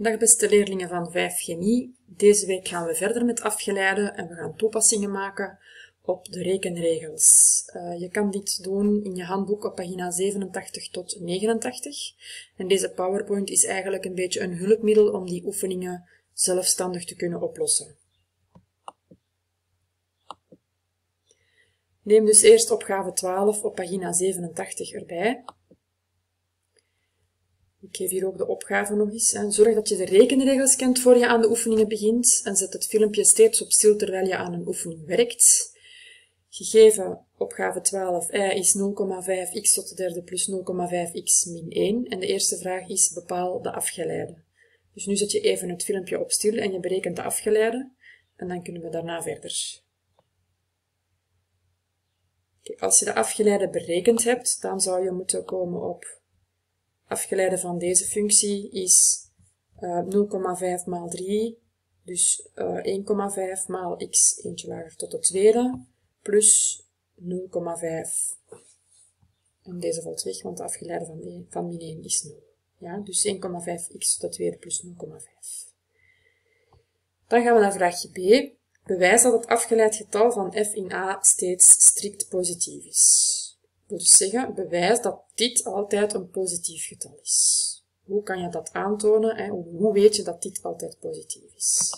Dag beste leerlingen van 5 Chemie. Deze week gaan we verder met afgeleiden en we gaan toepassingen maken op de rekenregels. Uh, je kan dit doen in je handboek op pagina 87 tot 89. En deze PowerPoint is eigenlijk een beetje een hulpmiddel om die oefeningen zelfstandig te kunnen oplossen. Neem dus eerst opgave 12 op pagina 87 erbij. Ik geef hier ook de opgave nog eens. Zorg dat je de rekenregels kent voor je aan de oefeningen begint en zet het filmpje steeds op stil terwijl je aan een oefening werkt. Gegeven opgave 12, y is 0,5x tot de derde plus 0,5x min 1. En de eerste vraag is, bepaal de afgeleide. Dus nu zet je even het filmpje op stil en je berekent de afgeleide. En dan kunnen we daarna verder. als je de afgeleide berekend hebt, dan zou je moeten komen op afgeleide van deze functie is uh, eh, 0,5 maal 3, dus uh, eh, 1,5 maal x eentje lager tot de tweede, plus 0,5. En deze valt weg, want de afgeleide van, van min 1 is 0. Ja, dus 1,5x tot de tweede plus 0,5. Dan gaan we naar vraagje B. Bewijs dat het afgeleid getal van f in a steeds strikt positief is dus zeggen, bewijs dat dit altijd een positief getal is. Hoe kan je dat aantonen? Hè? Hoe weet je dat dit altijd positief is?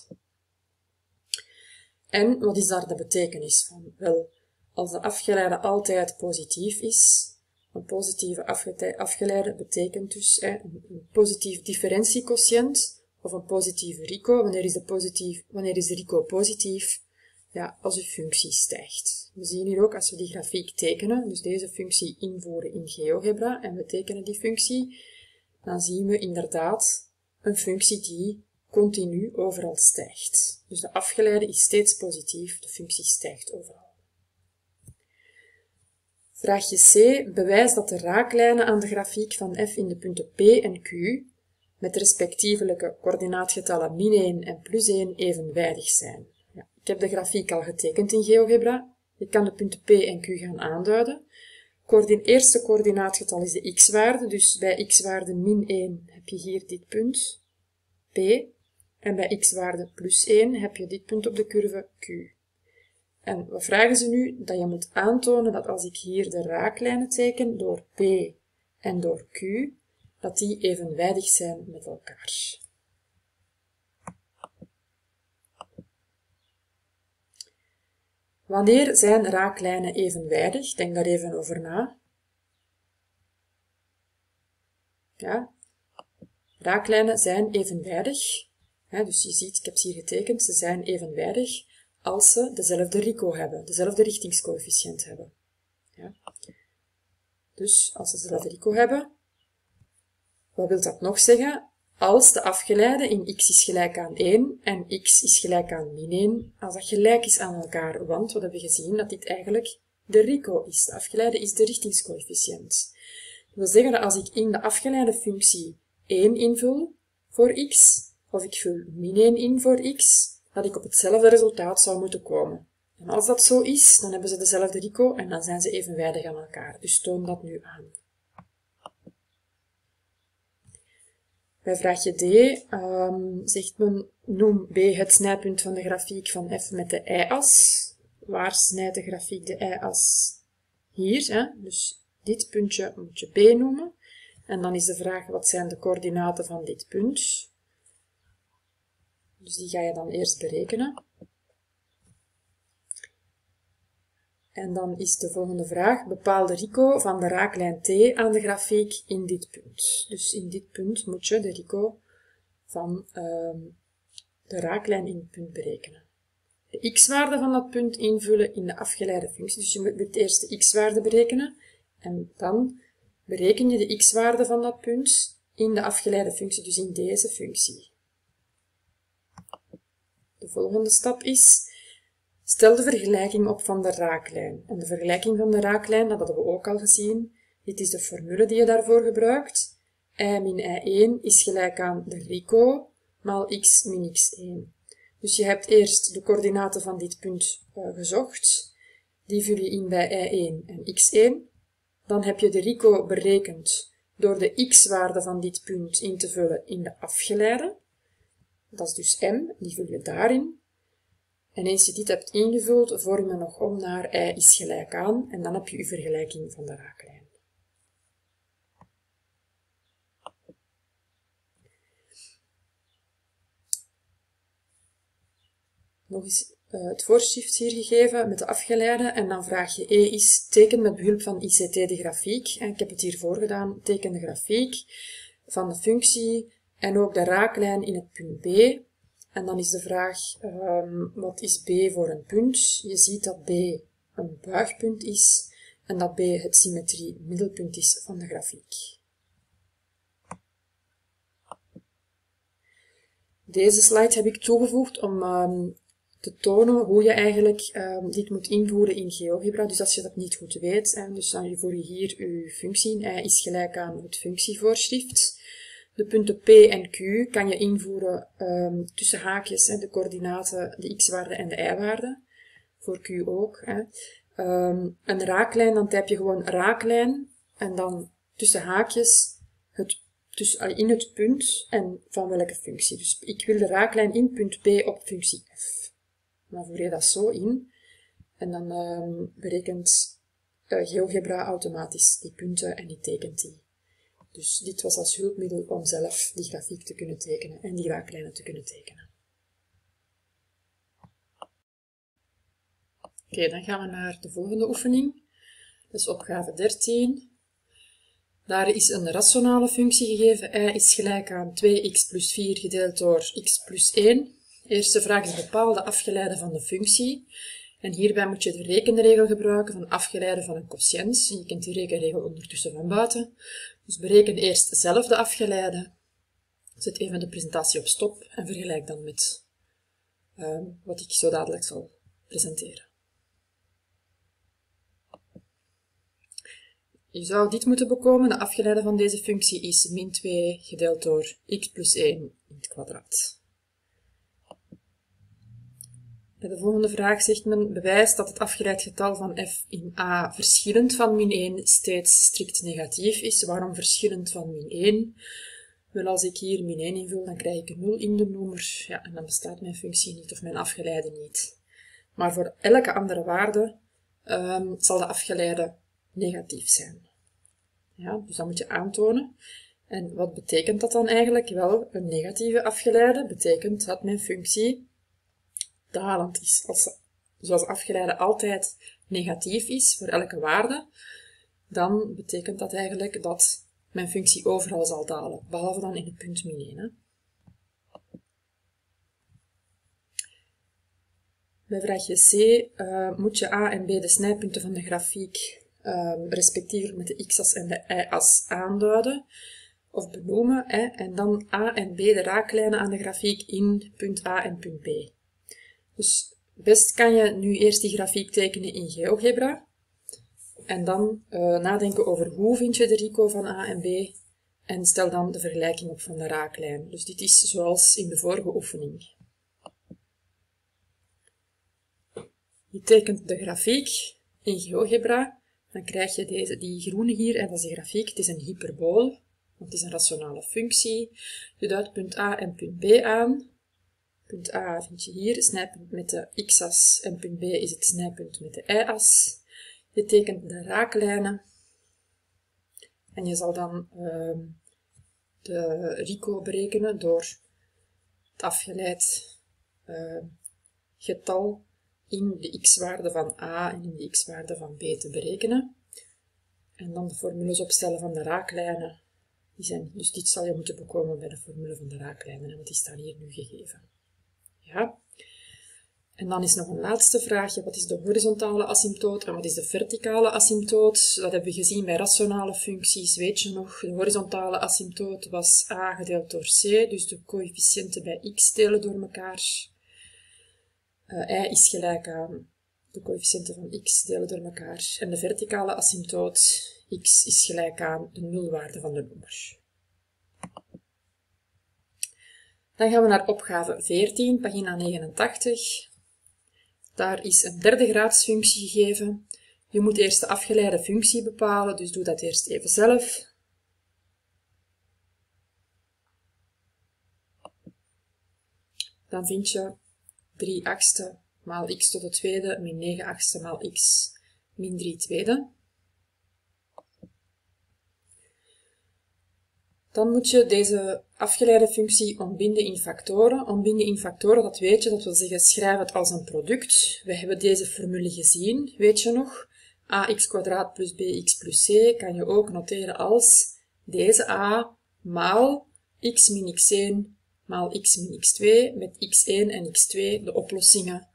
En wat is daar de betekenis van? Wel, als de afgeleide altijd positief is, een positieve afgeleide betekent dus hè, een positief differentiequotient of een positieve RICO. Wanneer is de, positief, wanneer is de RICO positief? Ja, als uw functie stijgt. We zien hier ook als we die grafiek tekenen, dus deze functie invoeren in GeoGebra en we tekenen die functie, dan zien we inderdaad een functie die continu overal stijgt. Dus de afgeleide is steeds positief, de functie stijgt overal. Vraagje C. Bewijs dat de raaklijnen aan de grafiek van f in de punten P en Q met respectievelijke coördinaatgetallen min 1 en plus 1 evenwijdig zijn. Ik heb de grafiek al getekend in GeoGebra. Je kan de punten P en Q gaan aanduiden. Het eerste coördinaatgetal is de x-waarde, dus bij x-waarde min 1 heb je hier dit punt, P, en bij x-waarde plus 1 heb je dit punt op de curve Q. En wat vragen ze nu? Dat je moet aantonen dat als ik hier de raaklijnen teken door P en door Q, dat die evenwijdig zijn met elkaar. Wanneer zijn raaklijnen evenwijdig? Denk daar even over na. Ja, raaklijnen zijn evenwijdig. dus je ziet, ik heb ze hier getekend, ze zijn evenwijdig als ze dezelfde RICO hebben, dezelfde richtingscoëfficiënt hebben. Ja. Dus als ze dezelfde RICO hebben, wat wil dat nog zeggen? Als de afgeleide in x is gelijk aan 1 en x is gelijk aan min 1, als dat gelijk is aan elkaar, want we hebben gezien dat dit eigenlijk de RICO is. De afgeleide is de richtingscoëfficiënt. Dat wil zeggen dat als ik in de afgeleide functie 1 invul voor x, of ik vul min 1 in voor x, dat ik op hetzelfde resultaat zou moeten komen. En als dat zo is, dan hebben ze dezelfde RICO en dan zijn ze evenwijdig aan elkaar. Dus toon dat nu aan. Bij vraagje D um, zegt men, noem B het snijpunt van de grafiek van f met de y-as. Waar snijdt de grafiek de y-as? Hier, hè? dus dit puntje moet je B noemen. En dan is de vraag, wat zijn de coördinaten van dit punt? Dus die ga je dan eerst berekenen. En dan is de volgende vraag, bepaal de RICO van de raaklijn T aan de grafiek in dit punt. Dus in dit punt moet je de RICO van uh, de raaklijn in het punt berekenen. De x-waarde van dat punt invullen in de afgeleide functie. Dus je moet eerst de x-waarde berekenen en dan bereken je de x-waarde van dat punt in de afgeleide functie, dus in deze functie. De volgende stap is Stel de vergelijking op van de raaklijn. En de vergelijking van de raaklijn, dat hadden we ook al gezien. Dit is de formule die je daarvoor gebruikt. y min y1 is gelijk aan de RICO maal x min x1. Dus je hebt eerst de coördinaten van dit punt uh, gezocht. Die vul je in bij y1 en x1. Dan heb je de RICO berekend door de x-waarde van dit punt in te vullen in de afgeleide. dat is dus m, die vul je daarin. En eens je dit hebt ingevuld, vorm je nog om naar y is gelijk aan, en dan heb je je vergelijking van de raaklijn. Nog eens uh, het voorschrift hier gegeven met de afgeleide en dan vraag je E is teken met behulp van ICT de grafiek. En ik heb het hier voorgedaan, teken de grafiek van de functie en ook de raaklijn in het punt B. En dan is de vraag, um, wat is B voor een punt? Je ziet dat B een buigpunt is en dat B het symmetrie middelpunt is van de grafiek. Deze slide heb ik toegevoegd om um, te tonen hoe je eigenlijk um, dit moet invoeren in GeoGebra. Dus als je dat niet goed weet, en dus dan voer je hier je functie in. Y is gelijk aan het functievoorschrift. De punten P en Q kan je invoeren um, tussen haakjes, hè, de coördinaten, de x-waarde en de y-waarde. Voor Q ook. Hè. Um, een raaklijn, dan typ je gewoon raaklijn en dan tussen haakjes het, dus in het punt en van welke functie. Dus ik wil de raaklijn in punt P op functie f. Dan voer je dat zo in en dan um, berekent uh, GeoGebra automatisch die punten en die tekent die. Dus dit was als hulpmiddel om zelf die grafiek te kunnen tekenen en die raaklijnen te kunnen tekenen. Oké, dan gaan we naar de volgende oefening. Dat is opgave 13. Daar is een rationale functie gegeven. y is gelijk aan 2x plus 4 gedeeld door x plus 1 eerste vraag is bepaalde afgeleide van de functie. En hierbij moet je de rekenregel gebruiken van afgeleide van een quotient. Je kent die rekenregel ondertussen van buiten. Dus bereken eerst zelf de afgeleide. Zet even de presentatie op stop en vergelijk dan met uh, wat ik zo dadelijk zal presenteren. Je zou dit moeten bekomen. De afgeleide van deze functie is min 2 gedeeld door x plus 1 in het kwadraat. Bij de volgende vraag zegt men, bewijst dat het afgeleid getal van f in a verschillend van min 1 steeds strikt negatief is. Waarom verschillend van min 1? Wel, als ik hier min 1 invul, dan krijg ik een 0 in de noemer. Ja, en dan bestaat mijn functie niet of mijn afgeleide niet. Maar voor elke andere waarde um, zal de afgeleide negatief zijn. Ja, dus dat moet je aantonen. En wat betekent dat dan eigenlijk? Wel, een negatieve afgeleide betekent dat mijn functie dalend is. Als, zoals afgeleide altijd negatief is voor elke waarde, dan betekent dat eigenlijk dat mijn functie overal zal dalen, behalve dan in het punt min 1. Hè. Bij vraagje C uh, moet je A en B de snijpunten van de grafiek uh, respectievelijk met de x-as en de y-as aanduiden of benoemen hè, en dan A en B de raaklijnen aan de grafiek in punt A en punt B. Dus best kan je nu eerst die grafiek tekenen in GeoGebra. En dan uh, nadenken over hoe vind je de RICO van A en B. En stel dan de vergelijking op van de raaklijn. Dus dit is zoals in de vorige oefening. Je tekent de grafiek in GeoGebra. Dan krijg je deze, die groene hier, en dat is de grafiek. Het is een hyperbool, want het is een rationale functie. Je duidt punt A en punt B aan. Punt A vind je hier, snijpunt met de x-as en punt B is het snijpunt met de y-as. Je tekent de raaklijnen en je zal dan uh, de RICO berekenen door het afgeleid uh, getal in de x-waarde van A en in de x-waarde van B te berekenen. En dan de formules opstellen van de raaklijnen. Die zijn, dus dit zal je moeten bekomen bij de formule van de raaklijnen, want die staan hier nu gegeven. Ja. En dan is nog een laatste vraagje. Wat is de horizontale asymptoot en wat is de verticale asymptoot? Dat hebben we gezien bij rationale functies. Weet je nog, de horizontale asymptoot was a gedeeld door c, dus de coëfficiënten bij x delen door elkaar. Uh, y is gelijk aan de coëfficiënten van x delen door elkaar. En de verticale asymptoot, x is gelijk aan de nulwaarde van de nummer. Dan gaan we naar opgave 14, pagina 89. Daar is een derde graadsfunctie gegeven. Je moet eerst de afgeleide functie bepalen, dus doe dat eerst even zelf. dan vind je 3 achtste maal x tot de tweede min 9 achtste maal x min 3 tweede. Dan moet je deze afgeleide functie ontbinden in factoren. Ontbinden in factoren, dat weet je, dat wil zeggen schrijf het als een product. We hebben deze formule gezien, weet je nog? ax kwadraat plus bx plus c kan je ook noteren als deze a maal x min x1 maal x min x2 met x1 en x2 de oplossingen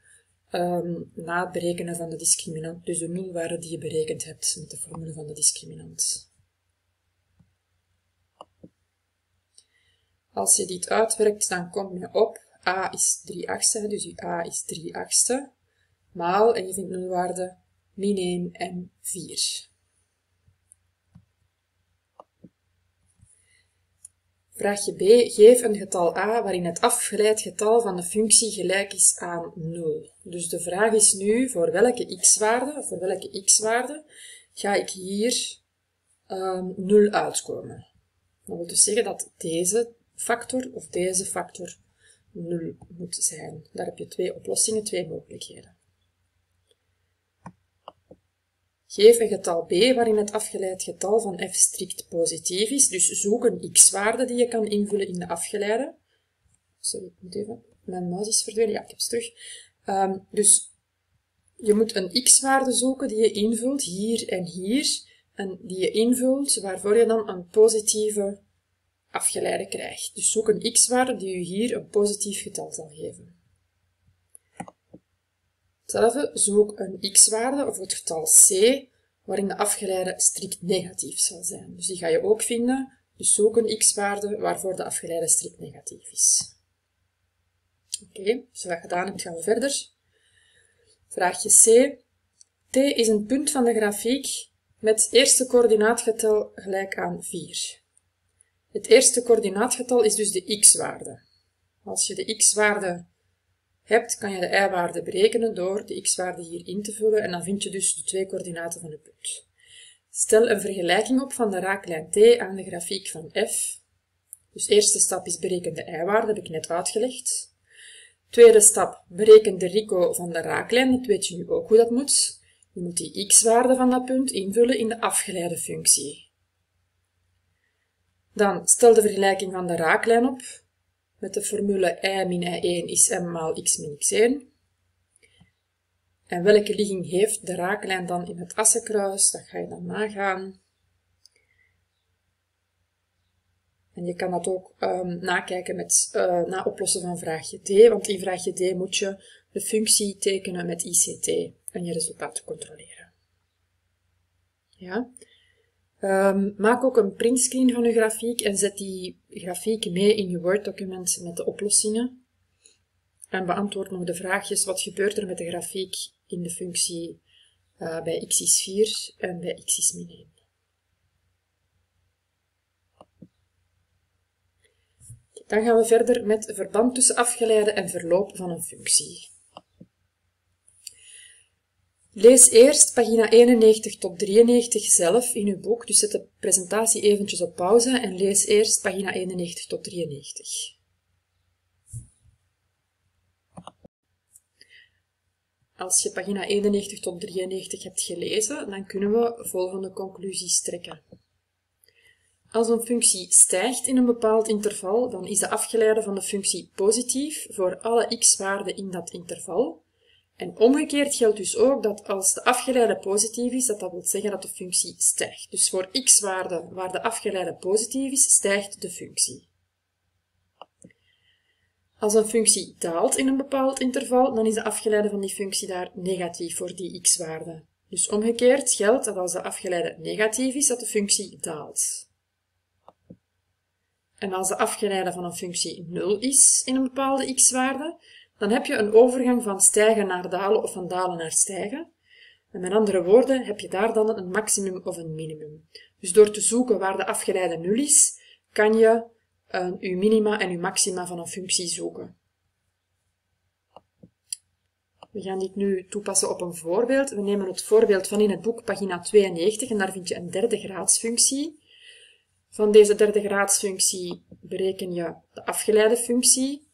um, na het berekenen van de discriminant, dus de nulwaarde die je berekend hebt met de formule van de discriminant. Als je dit uitwerkt, dan kom je op a is 3 achtste, dus je a is 3 achtste, maal, en je vindt nulwaarde min 1 en 4. Vraagje B. Geef een getal a waarin het afgeleid getal van de functie gelijk is aan 0. Dus de vraag is nu, voor welke x-waarde, voor welke x-waarde ga ik hier um, 0 uitkomen? Dat wil dus zeggen dat deze factor of deze factor 0 moet zijn. Daar heb je twee oplossingen, twee mogelijkheden. Geef een getal b waarin het afgeleid getal van f strikt positief is. Dus zoek een x-waarde die je kan invullen in de afgeleide. Sorry, ik moet even... Mijn muis is verdwenen. Ja, ik heb terug. Um, dus je moet een x-waarde zoeken die je invult, hier en hier. En die je invult, waarvoor je dan een positieve afgeleide krijgt. Dus zoek een x-waarde die je hier een positief getal zal geven. Hetzelfde, zoek een x-waarde of het getal c, waarin de afgeleide strikt negatief zal zijn. Dus die ga je ook vinden. Dus zoek een x-waarde waarvoor de afgeleide strikt negatief is. Oké, okay, dat gedaan hebt, gaan we verder. Vraagje C. T is een punt van de grafiek met eerste coördinaatgetal gelijk aan 4. Het eerste coördinaatgetal is dus de x-waarde. Als je de x-waarde hebt, kan je de y-waarde berekenen door de x-waarde hier in te vullen en dan vind je dus de twee coördinaten van het punt. Stel een vergelijking op van de raaklijn t aan de grafiek van f. Dus eerste stap is bereken de y-waarde, heb ik net uitgelegd. Tweede stap, bereken de RICO van de raaklijn, dat weet je nu ook hoe dat moet. Je moet die x-waarde van dat punt invullen in de afgeleide functie. Dan stel de vergelijking van de raaklijn op met de formule y min y1 is m maal x min x1. En welke ligging heeft de raaklijn dan in het assenkruis? Dat ga je dan nagaan. En je kan dat ook um, nakijken met, uh, na oplossen van vraagje D, want in vraagje D moet je de functie tekenen met ICT en je resultaat controleren. Ja? Um, maak ook een printscreen van je grafiek en zet die grafiek mee in je Word-document met de oplossingen. En beantwoord nog de vraagjes, wat gebeurt er met de grafiek in de functie uh, bij x is 4 en bij x is min 1. Dan gaan we verder met verband tussen afgeleide en verloop van een functie. Lees eerst pagina 91 tot 93 zelf in uw boek, dus zet de presentatie eventjes op pauze en lees eerst pagina 91 tot 93. Als je pagina 91 tot 93 hebt gelezen, dan kunnen we volgende conclusies trekken. Als een functie stijgt in een bepaald interval, dan is de afgeleide van de functie positief voor alle x-waarden in dat interval. En omgekeerd geldt dus ook dat als de afgeleide positief is, dat dat wil zeggen dat de functie stijgt. Dus voor x-waarde waar de afgeleide positief is, stijgt de functie. Als een functie daalt in een bepaald interval, dan is de afgeleide van die functie daar negatief voor die x-waarde. Dus omgekeerd geldt dat als de afgeleide negatief is, dat de functie daalt. En als de afgeleide van een functie 0 is in een bepaalde x-waarde, dan heb je een overgang van stijgen naar dalen of van dalen naar stijgen. En met andere woorden heb je daar dan een maximum of een minimum. Dus door te zoeken waar de afgeleide nul is, kan je uh, je minima en je maxima van een functie zoeken. We gaan dit nu toepassen op een voorbeeld. We nemen het voorbeeld van in het boek pagina 92 en daar vind je een derde graadsfunctie. Van deze derde graadsfunctie bereken je de afgeleide functie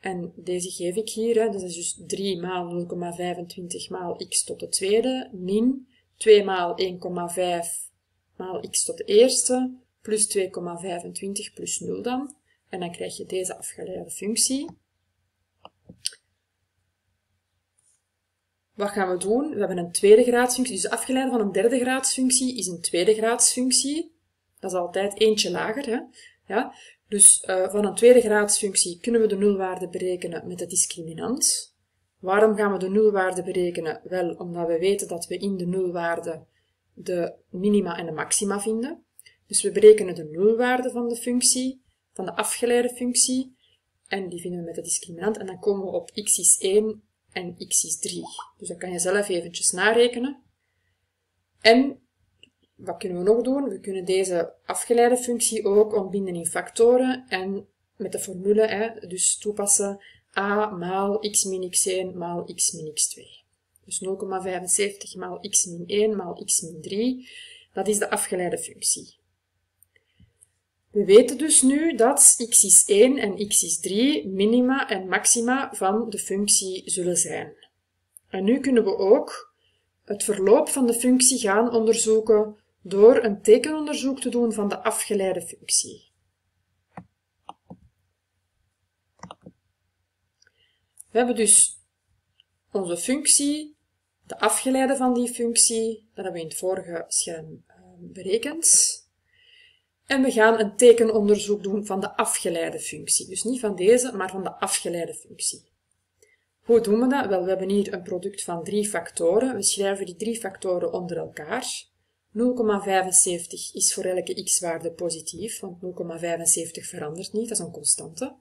En deze geef ik hier, hè, dat is dus 3 maal 0,25 maal x tot de tweede, min 2 maal 1,5 maal x tot de eerste, plus 2,25 plus 0 dan. En dan krijg je deze afgeleide functie. Wat gaan we doen? We hebben een tweede graadsfunctie. Dus de afgeleide van een derde graadsfunctie is een tweede graadsfunctie. Dat is altijd eentje lager. Hè? Ja? Dus uh, van een tweede graadsfunctie kunnen we de nulwaarde berekenen met de discriminant. Waarom gaan we de nulwaarde berekenen? Wel, omdat we weten dat we in de nulwaarde de minima en de maxima vinden. Dus we berekenen de nulwaarde van de functie, van de afgeleide functie, en die vinden we met de discriminant. En dan komen we op x is 1 en x is 3. Dus dat kan je zelf eventjes narekenen. En wat kunnen we nog doen? We kunnen deze afgeleide functie ook ontbinden in factoren en met de formule hè, dus toepassen a maal x min x1 maal x min x2. Dus 0,75 maal x min 1 maal x min 3, dat is de afgeleide functie. We weten dus nu dat x is 1 en x is 3 minima en maxima van de functie zullen zijn. En nu kunnen we ook het verloop van de functie gaan onderzoeken door een tekenonderzoek te doen van de afgeleide functie. We hebben dus onze functie, de afgeleide van die functie, dat hebben we in het vorige scherm ehm, berekend. En we gaan een tekenonderzoek doen van de afgeleide functie. Dus niet van deze, maar van de afgeleide functie. Hoe doen we dat? Wel, we hebben hier een product van drie factoren. We schrijven die drie factoren onder elkaar. 0,75 is voor elke x-waarde positief, want 0,75 verandert niet, dat is een constante.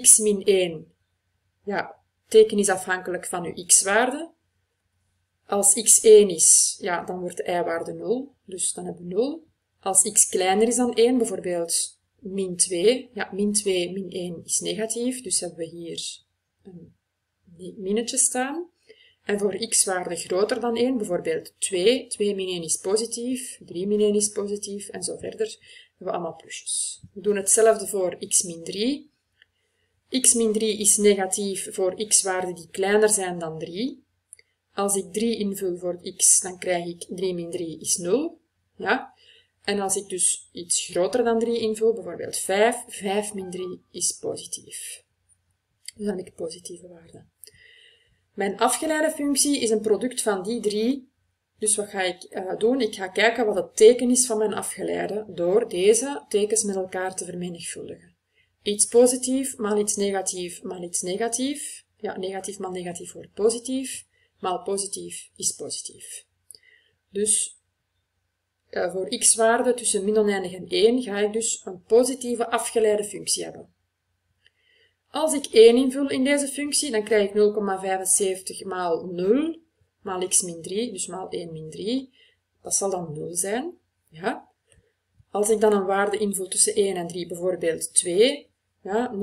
x min 1, ja, teken is afhankelijk van uw x-waarde. Als x 1 is, ja, dan wordt de y-waarde 0, dus dan hebben we 0. Als x kleiner is dan 1, bijvoorbeeld min 2, ja, min 2, min 1 is negatief, dus hebben we hier een minnetje staan. En voor x-waarde groter dan 1, bijvoorbeeld 2, 2 min 1 is positief, 3 min 1 is positief, en zo verder, hebben we allemaal plusjes. We doen hetzelfde voor x min 3. x min 3 is negatief voor x-waarden die kleiner zijn dan 3. Als ik 3 invul voor x, dan krijg ik 3 min 3 is 0. Ja? En als ik dus iets groter dan 3 invul, bijvoorbeeld 5, 5 min 3 is positief. Dus dan heb ik positieve waarden. Mijn afgeleide functie is een product van die drie. Dus wat ga ik uh, doen? Ik ga kijken wat het teken is van mijn afgeleide door deze tekens met elkaar te vermenigvuldigen. Iets positief maal iets negatief maal iets negatief. Ja, negatief maal negatief wordt positief. Maal positief is positief. Dus uh, voor x-waarde tussen min oneindig en 1 ga ik dus een positieve afgeleide functie hebben. Als ik 1 invul in deze functie, dan krijg ik 0,75 maal 0 maal x min 3, dus maal 1 min 3. Dat zal dan 0 zijn. Ja. Als ik dan een waarde invul tussen 1 en 3, bijvoorbeeld 2, ja,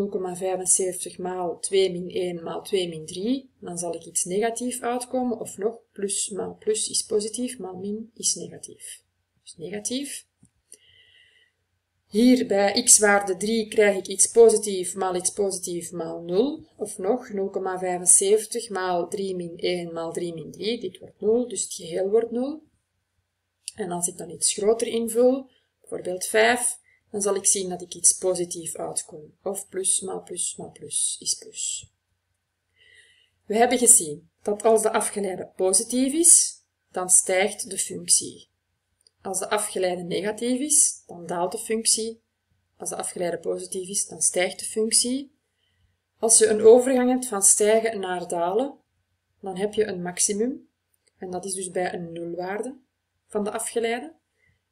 0,75 maal 2 min 1 maal 2 min 3, dan zal ik iets negatief uitkomen, of nog, plus maal plus is positief, maal min is negatief. Dus negatief. Hier bij x-waarde 3 krijg ik iets positief maal iets positief maal 0. Of nog 0,75 maal 3 min 1 maal 3 min 3. Dit wordt 0, dus het geheel wordt 0. En als ik dan iets groter invul, bijvoorbeeld 5, dan zal ik zien dat ik iets positief uitkom. Of plus maal plus maal plus is plus. We hebben gezien dat als de afgeleide positief is, dan stijgt de functie. Als de afgeleide negatief is, dan daalt de functie. Als de afgeleide positief is, dan stijgt de functie. Als je een overgang hebt van stijgen naar dalen, dan heb je een maximum. En dat is dus bij een nulwaarde van de afgeleide.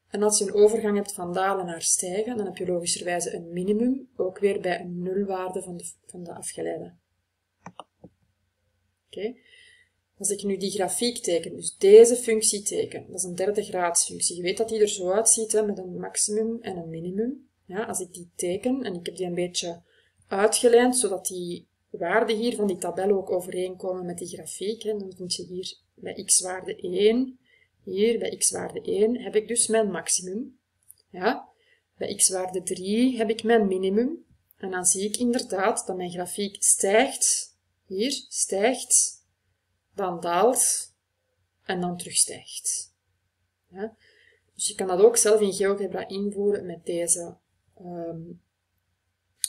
En als je een overgang hebt van dalen naar stijgen, dan heb je logischerwijze een minimum, ook weer bij een nulwaarde van de, van de afgeleide. Oké. Als ik nu die grafiek teken, dus deze functie teken, dat is een derde graadsfunctie. Je weet dat die er zo uitziet, hè, met een maximum en een minimum. Ja, als ik die teken, en ik heb die een beetje uitgelijnd, zodat die waarden hier van die tabel ook overeenkomen met die grafiek, hè, dan vind je hier bij x-waarde 1, hier bij x-waarde 1, heb ik dus mijn maximum. Ja. Bij x-waarde 3 heb ik mijn minimum. En dan zie ik inderdaad dat mijn grafiek stijgt, hier, stijgt, dan daalt en dan terugstijgt. Dus je kan dat ook zelf in GeoGebra invoeren met deze um,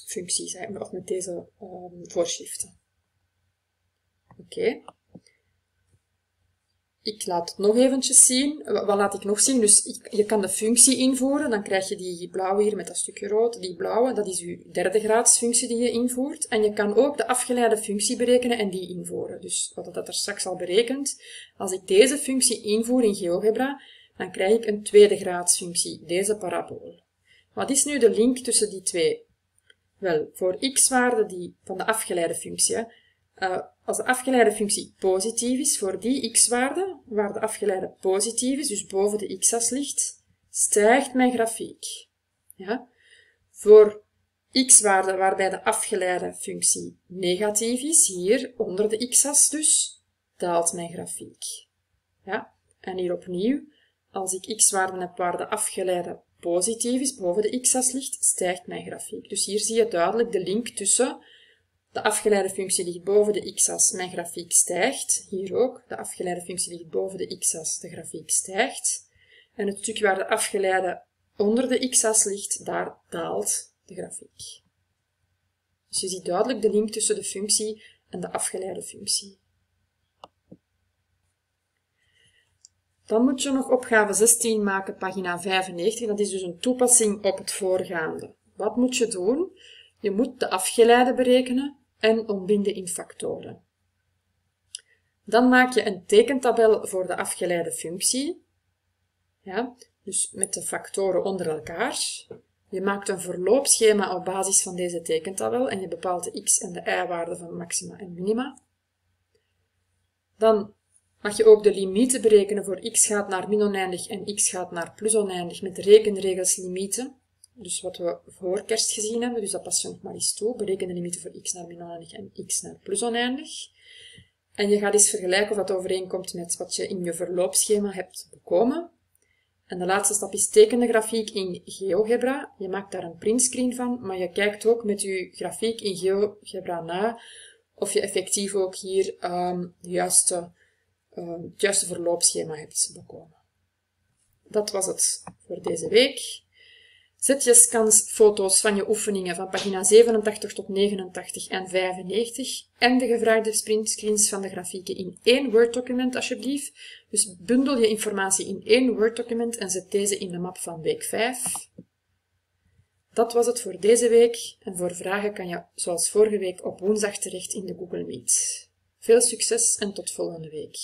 functies, of met deze um, voorschriften. Oké. Ik laat het nog eventjes zien. Wat laat ik nog zien? Dus je kan de functie invoeren, dan krijg je die blauwe hier met dat stukje rood. Die blauwe, dat is je derde graads functie die je invoert. En je kan ook de afgeleide functie berekenen en die invoeren. Dus wat dat er straks al berekent, als ik deze functie invoer in GeoGebra, dan krijg ik een tweede graads functie, deze parabool. Wat is nu de link tussen die twee? Wel, voor x-waarde die van de afgeleide functie, uh, als de afgeleide functie positief is, voor die x-waarde, waar de afgeleide positief is, dus boven de x-as ligt, stijgt mijn grafiek. Ja? Voor x-waarde waarbij de afgeleide functie negatief is, hier onder de x-as dus, daalt mijn grafiek. Ja? En hier opnieuw, als ik x-waarden heb waar de afgeleide positief is, boven de x-as ligt, stijgt mijn grafiek. Dus hier zie je duidelijk de link tussen de afgeleide functie ligt boven de x-as, mijn grafiek stijgt. Hier ook, de afgeleide functie ligt boven de x-as, de grafiek stijgt. En het stuk waar de afgeleide onder de x-as ligt, daar daalt de grafiek. Dus je ziet duidelijk de link tussen de functie en de afgeleide functie. Dan moet je nog opgave 16 maken, pagina 95. Dat is dus een toepassing op het voorgaande. Wat moet je doen? Je moet de afgeleide berekenen en ontbinden in factoren. Dan maak je een tekentabel voor de afgeleide functie. Ja, dus met de factoren onder elkaar. Je maakt een verloopschema op basis van deze tekentabel en je bepaalt de x- en de y-waarden van maxima en minima. Dan mag je ook de limieten berekenen voor x gaat naar min oneindig en x gaat naar plus oneindig met rekenregels limieten. Dus wat we voor kerst gezien hebben, dus dat nog maar eens toe. Bereken de limieten voor x naar min oneindig en x naar plus oneindig. En je gaat eens vergelijken of dat overeenkomt met wat je in je verloopschema hebt bekomen. En de laatste stap is teken de grafiek in GeoGebra. Je maakt daar een printscreen van, maar je kijkt ook met je grafiek in GeoGebra na of je effectief ook hier um, de juiste, um, het juiste verloopschema hebt bekomen. Dat was het voor deze week. Zet je scans foto's van je oefeningen van pagina 87 tot 89 en 95 en de gevraagde sprintscreens van de grafieken in één Word-document alsjeblieft. Dus bundel je informatie in één Word-document en zet deze in de map van week 5. Dat was het voor deze week en voor vragen kan je zoals vorige week op woensdag terecht in de Google Meet. Veel succes en tot volgende week.